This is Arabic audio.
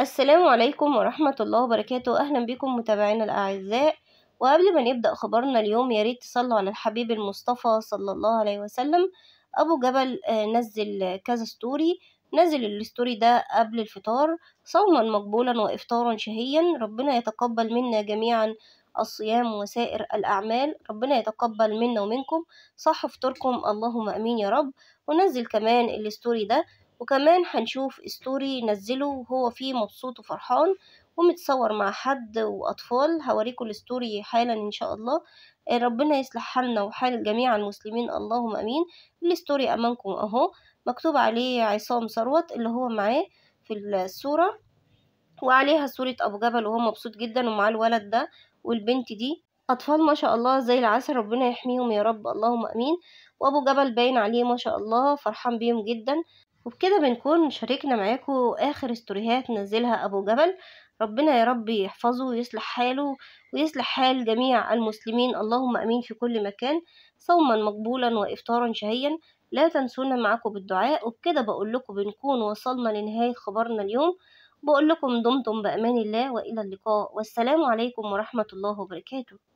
السلام عليكم ورحمة الله وبركاته. أهلا بكم متابعينا الأعزاء. وقبل ما نبدأ خبرنا اليوم يا ريت تصلوا على الحبيب المصطفى صلى الله عليه وسلم. أبو جبل آه، نزل كذا story. نزل ال story ده قبل الفطار صوما مقبولا وإفطارا شهيا. ربنا يتقبل منا جميعا الصيام وسائر الأعمال. ربنا يتقبل منا ومنكم. صح فطوركم. اللهم أمين يا رب. ونزل كمان ال story ده وكمان هنشوف story نزله وهو فيه مبسوط وفرحان ومتصور مع حد وأطفال. هوريكم ال story حالا إن شاء الله. آه، ربنا يصلح حالنا وحال جميع المسلمين. اللهم أمين. ال story أمامكم أهو. مكتوب عليه عصام ثروت اللي هو معاه في الصورة. وعليها صورة أبو جبل وهو مبسوط جدا ومعاه الولد ده والبنت دي. أطفال ما شاء الله زي العسل ربنا يحميهم يا رب. اللهم أمين. وأبو جبل باين عليه ما شاء الله فرحان بيهم جدا. وبكده بنكون شاركنا معاكم آخر استوريهات نزلها أبو جبل. ربنا يا رب يحفظه ويصلح حاله ويصلح حال جميع المسلمين. اللهم أمين في كل مكان صوما مقبولا وإفطارا شهيا. لا تنسونا معاكم بالدعاء. وبكده بقول لكم بنكون وصلنا لنهاية خبرنا اليوم. بقول لكم دمتم بأمان الله وإلى اللقاء. والسلام عليكم ورحمة الله وبركاته.